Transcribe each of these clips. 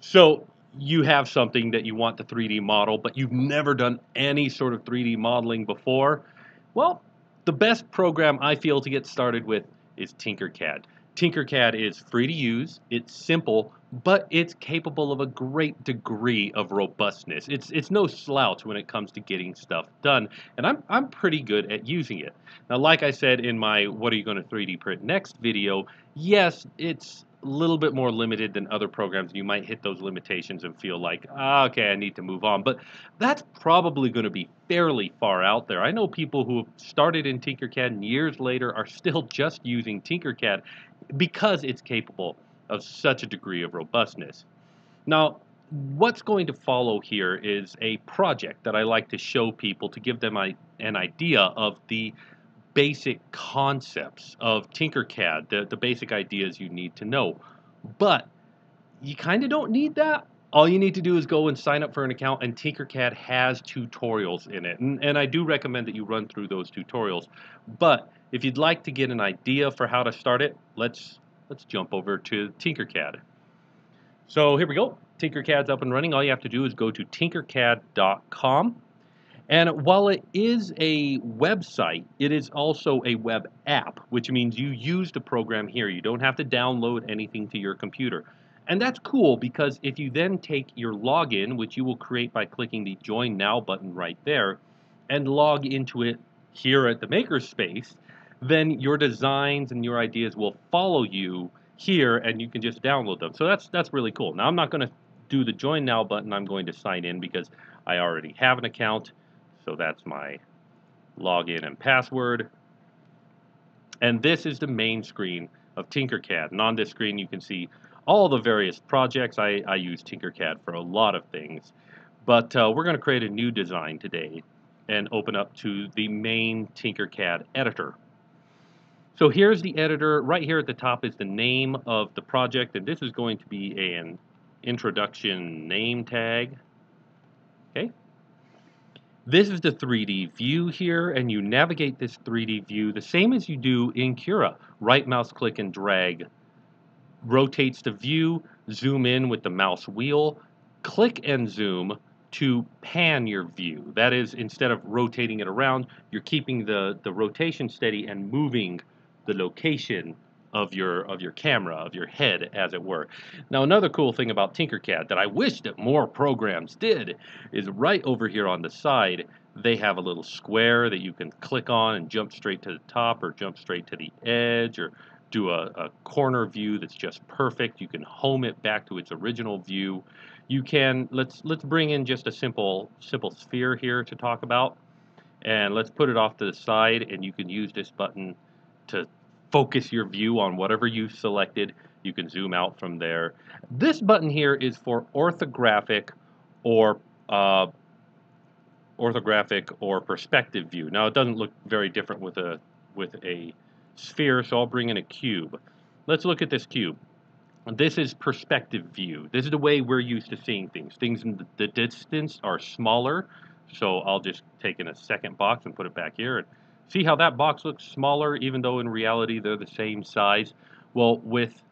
So you have something that you want to 3D model, but you've never done any sort of 3D modeling before. Well, the best program I feel to get started with is Tinkercad. Tinkercad is free to use, it's simple, but it's capable of a great degree of robustness. It's it's no slouch when it comes to getting stuff done, and I'm I'm pretty good at using it. Now, like I said in my what are you going to 3D print next video, yes, it's little bit more limited than other programs. You might hit those limitations and feel like, ah, okay, I need to move on. But that's probably going to be fairly far out there. I know people who have started in Tinkercad and years later are still just using Tinkercad because it's capable of such a degree of robustness. Now, what's going to follow here is a project that I like to show people to give them an idea of the basic concepts of Tinkercad, the, the basic ideas you need to know. But you kind of don't need that. All you need to do is go and sign up for an account, and Tinkercad has tutorials in it. And, and I do recommend that you run through those tutorials. But if you'd like to get an idea for how to start it, let's let's jump over to Tinkercad. So here we go. Tinkercad's up and running. All you have to do is go to tinkercad.com. And while it is a website, it is also a web app, which means you use the program here. You don't have to download anything to your computer. And that's cool because if you then take your login, which you will create by clicking the Join Now button right there, and log into it here at the Makerspace, then your designs and your ideas will follow you here and you can just download them. So that's that's really cool. Now I'm not going to do the join now button. I'm going to sign in because I already have an account. So that's my login and password. And this is the main screen of Tinkercad. And on this screen you can see all the various projects. I, I use Tinkercad for a lot of things. But uh, we're going to create a new design today and open up to the main Tinkercad editor. So here's the editor. Right here at the top is the name of the project, and this is going to be an introduction name tag. This is the 3D view here, and you navigate this 3D view the same as you do in Cura. Right mouse click and drag rotates the view, zoom in with the mouse wheel, click and zoom to pan your view. That is, instead of rotating it around, you're keeping the, the rotation steady and moving the location of your of your camera, of your head, as it were. Now, another cool thing about Tinkercad that I wish that more programs did is right over here on the side, they have a little square that you can click on and jump straight to the top or jump straight to the edge or do a, a corner view that's just perfect. You can home it back to its original view. You can let's let's bring in just a simple simple sphere here to talk about. And let's put it off to the side and you can use this button to focus your view on whatever you've selected. You can zoom out from there. This button here is for orthographic or uh, orthographic or perspective view. Now it doesn't look very different with a with a sphere, so I'll bring in a cube. Let's look at this cube. This is perspective view. This is the way we're used to seeing things. Things in the distance are smaller, so I'll just take in a second box and put it back here. See how that box looks smaller even though in reality they're the same size? Well, with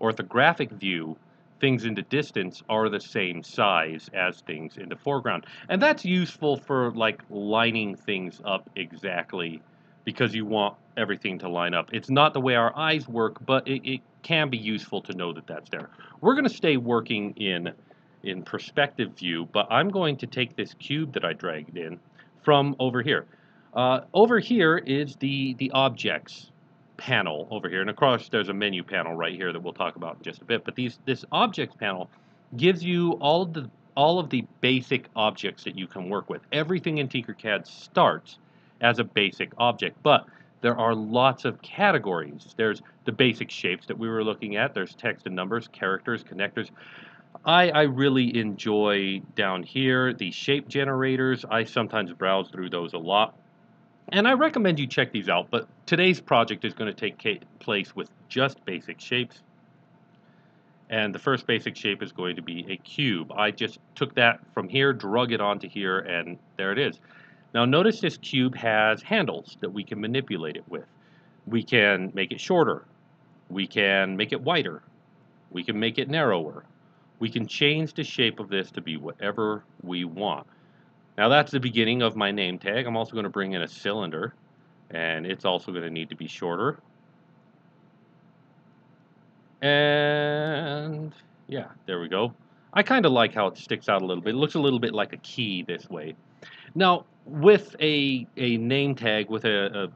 orthographic view, things in the distance are the same size as things in the foreground. And that's useful for like lining things up exactly because you want everything to line up. It's not the way our eyes work, but it, it can be useful to know that that's there. We're going to stay working in in perspective view, but I'm going to take this cube that I dragged in from over here. Uh, over here is the, the objects panel over here. And course, there's a menu panel right here that we'll talk about in just a bit. But these this objects panel gives you all of the all of the basic objects that you can work with. Everything in Tinkercad starts as a basic object, but there are lots of categories. There's the basic shapes that we were looking at. There's text and numbers, characters, connectors. I, I really enjoy down here the shape generators. I sometimes browse through those a lot. And I recommend you check these out, but today's project is going to take place with just basic shapes. And the first basic shape is going to be a cube. I just took that from here, drug it onto here, and there it is. Now notice this cube has handles that we can manipulate it with. We can make it shorter. We can make it wider. We can make it narrower. we can change the shape of this to be whatever we want. Now that's the beginning of my name tag. I'm also going to bring in a cylinder and it's also going to need to be shorter. And yeah, there we go. I kind of like how it sticks out a little bit. It looks a little bit like a key this way. Now, with a, a name tag, with a, a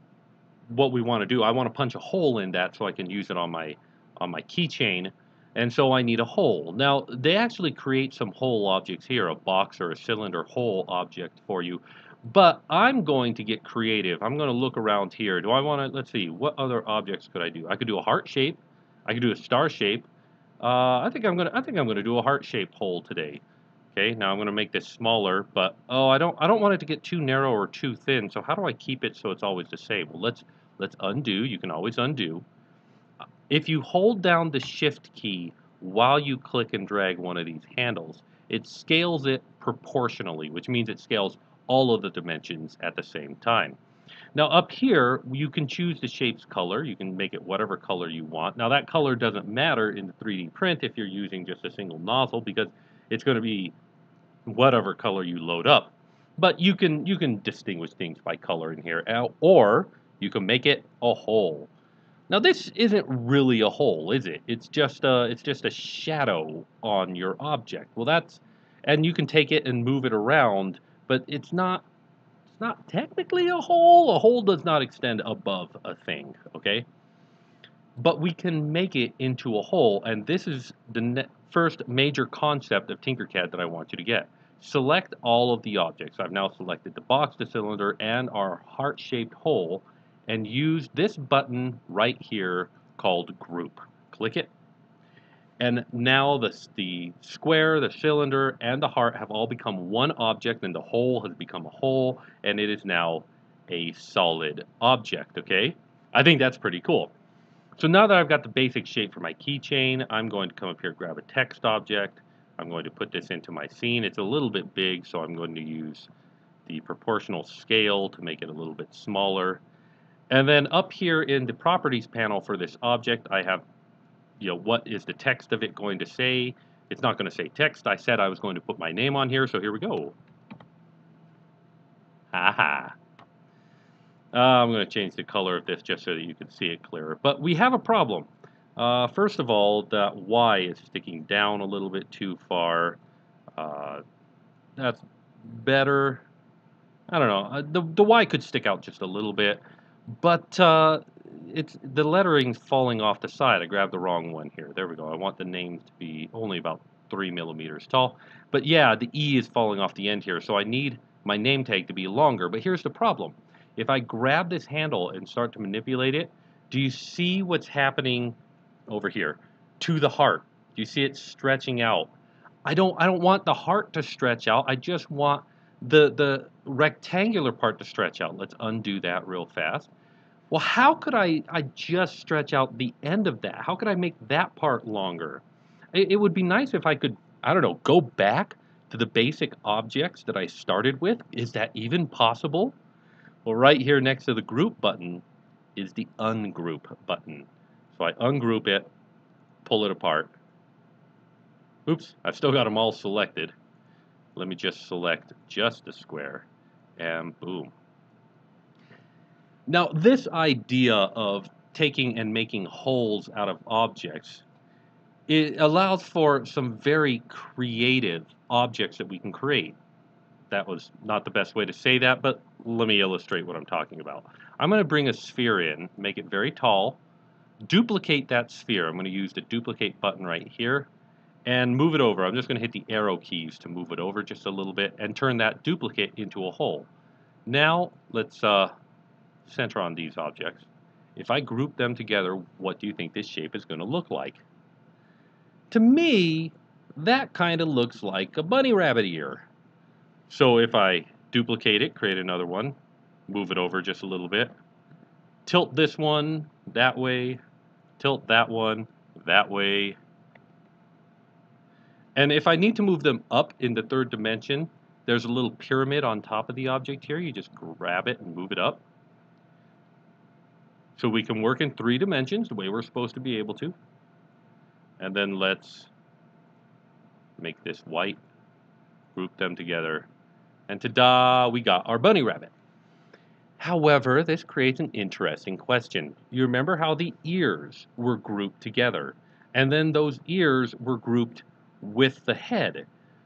what we want to do, I want to punch a hole in that so I can use it on my on my keychain. And so I need a hole. Now, they actually create some hole objects here, a box or a cylinder hole object for you. But I'm going to get creative. I'm going to look around here. Do I want to, let's see, what other objects could I do? I could do a heart shape. I could do a star shape. Uh, I think I'm going to, I think I'm going to do a heart-shaped hole today. Okay, now I'm going to make this smaller, but oh, I don't, I don't want it to get too narrow or too thin. So how do I keep it so it's always the same? Well, let's, let's undo. You can always undo. If you hold down the shift key while you click and drag one of these handles, it scales it proportionally, which means it scales all of the dimensions at the same time. Now up here, you can choose the shape's color. You can make it whatever color you want. Now that color doesn't matter in the 3D print if you're using just a single nozzle because it's going to be whatever color you load up. But you can you can distinguish things by color in here, uh, or you can make it a hole. Now this isn't really a hole, is it? It's just a, it's just a shadow on your object. Well, that's, and you can take it and move it around, but it's not, it's not technically a hole. A hole does not extend above a thing, okay? But we can make it into a hole, and this is the first major concept of Tinkercad that I want you to get. Select all of the objects. I've now selected the box, the cylinder, and our heart-shaped hole, and use this button right here called group. Click it. And now the, the square, the cylinder, and the heart have all become one object and the hole has become a hole and it is now a solid object, okay? I think that's pretty cool. So now that I've got the basic shape for my keychain, I'm going to come up here, grab a text object. I'm going to put this into my scene. It's a little bit big, so I'm going to use the proportional scale to make it a little bit smaller. And then up here in the properties panel for this object, I have, you know, what is the text of it going to say? It's not going to say text. I said I was going to put my name on here, so here we go. Haha. Uh, I'm going to change the color of this just so that you can see it clearer. But we have a problem. Uh, first of all, that Y is sticking down a little bit too far. Uh, that's better. I don't know. Uh, the, the Y could stick out just a little bit. But uh, it's the lettering's falling off the side. I grabbed the wrong one here. There we go. I want the name to be only about three millimeters tall. But yeah, the E is falling off the end here, so I need my name tag to be longer. But here's the problem. If I grab this handle and start to manipulate it, do you see what's happening over here to the heart? Do you see it stretching out? I don't I don't want the heart to stretch out. I just want the the rectangular part to stretch out. Let's undo that real fast. Well, how could I, I just stretch out the end of that? How could I make that part longer? It, it would be nice if I could, I don't know, go back to the basic objects that I started with. Is that even possible? Well, right here next to the group button is the ungroup button. So I ungroup it, pull it apart. Oops, I've still got them all selected. Let me just select just a square and boom. Now this idea of taking and making holes out of objects, it allows for some very creative objects that we can create. That was not the best way to say that, but let me illustrate what I'm talking about. I'm going to bring a sphere in, make it very tall, duplicate that sphere. I'm going to use the duplicate button right here and move it over. I'm just going to hit the arrow keys to move it over just a little bit and turn that duplicate into a hole. Now let's uh, center on these objects. If I group them together, what do you think this shape is going to look like? To me, that kind of looks like a bunny rabbit ear. So if I duplicate it, create another one, move it over just a little bit, tilt this one that way, tilt that one that way, and if I need to move them up in the third dimension, there's a little pyramid on top of the object here. You just grab it and move it up. So we can work in three dimensions the way we're supposed to be able to. And then let's make this white, group them together, and ta-da, we got our bunny rabbit. However, this creates an interesting question. You remember how the ears were grouped together, and then those ears were grouped with the head.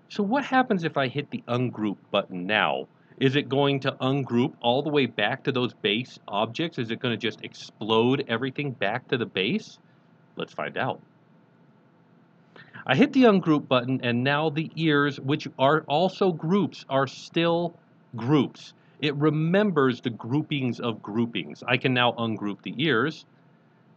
So what happens if I hit the ungroup button now? Is it going to ungroup all the way back to those base objects? Is it going to just explode everything back to the base? Let's find out. I hit the ungroup button and now the ears, which are also groups, are still groups. It remembers the groupings of groupings. I can now ungroup the ears,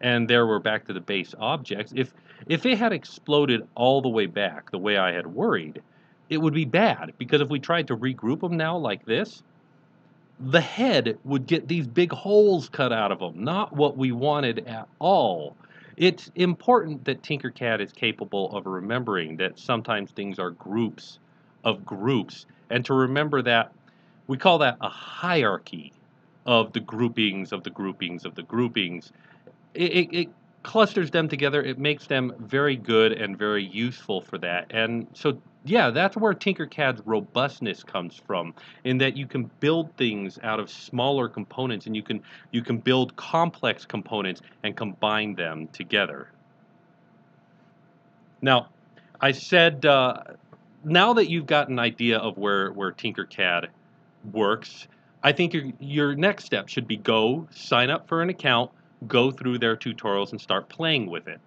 and there we're back to the base objects. If, if it had exploded all the way back the way I had worried, it would be bad, because if we tried to regroup them now like this, the head would get these big holes cut out of them, not what we wanted at all. It's important that Tinkercad is capable of remembering that sometimes things are groups of groups, and to remember that we call that a hierarchy of the groupings of the groupings of the groupings. It, it, it, clusters them together. It makes them very good and very useful for that. And so, yeah, that's where Tinkercad's robustness comes from, in that you can build things out of smaller components, and you can you can build complex components and combine them together. Now, I said uh, now that you've got an idea of where where Tinkercad works, I think your, your next step should be go sign up for an account, go through their tutorials, and start playing with it.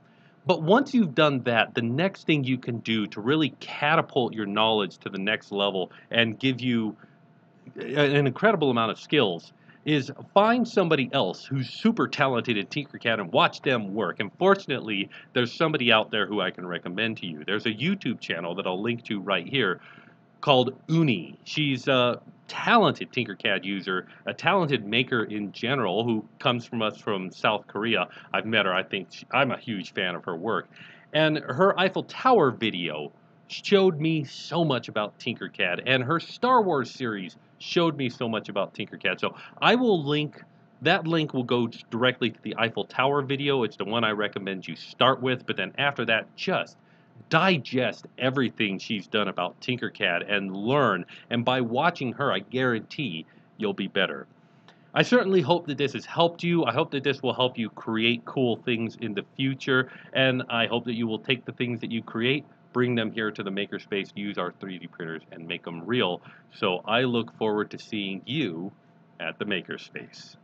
But once you've done that, the next thing you can do to really catapult your knowledge to the next level and give you an incredible amount of skills is find somebody else who's super talented at Tinkercad and watch them work. And fortunately, there's somebody out there who I can recommend to you. There's a YouTube channel that I'll link to right here called Uni. She's a talented Tinkercad user, a talented maker in general who comes from us from South Korea. I've met her. I think she, I'm a huge fan of her work. And her Eiffel Tower video showed me so much about Tinkercad, and her Star Wars series showed me so much about Tinkercad. So I will link that link will go directly to the Eiffel Tower video. It's the one I recommend you start with, but then after that, just digest everything she's done about Tinkercad and learn. And by watching her, I guarantee you'll be better. I certainly hope that this has helped you. I hope that this will help you create cool things in the future. And I hope that you will take the things that you create, bring them here to the makerspace, use our 3D printers, and make them real. So I look forward to seeing you at the makerspace.